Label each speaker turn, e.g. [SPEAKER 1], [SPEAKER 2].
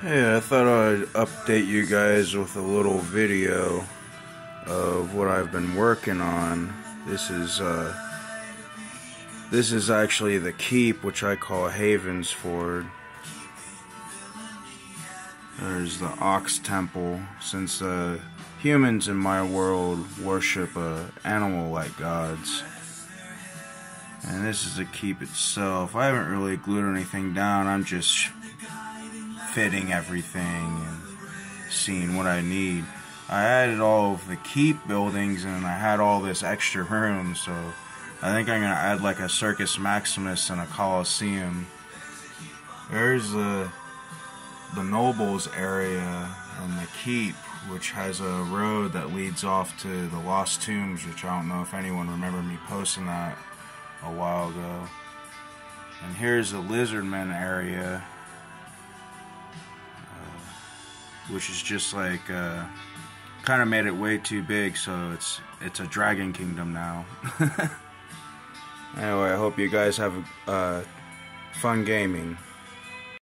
[SPEAKER 1] Hey, I thought I'd update you guys with a little video of what I've been working on. This is uh, this is actually the keep, which I call Havensford. There's the Ox Temple, since uh, humans in my world worship uh, animal-like gods. And this is the keep itself. I haven't really glued anything down. I'm just fitting everything and seeing what I need. I added all of the keep buildings and I had all this extra room, so I think I'm gonna add like a Circus Maximus and a Colosseum. There's the the nobles area and the keep, which has a road that leads off to the Lost Tombs, which I don't know if anyone remember me posting that a while ago. And here's the Lizardmen area, which is just like uh, kind of made it way too big, so it's it's a Dragon Kingdom now. anyway, I hope you guys have uh, fun gaming.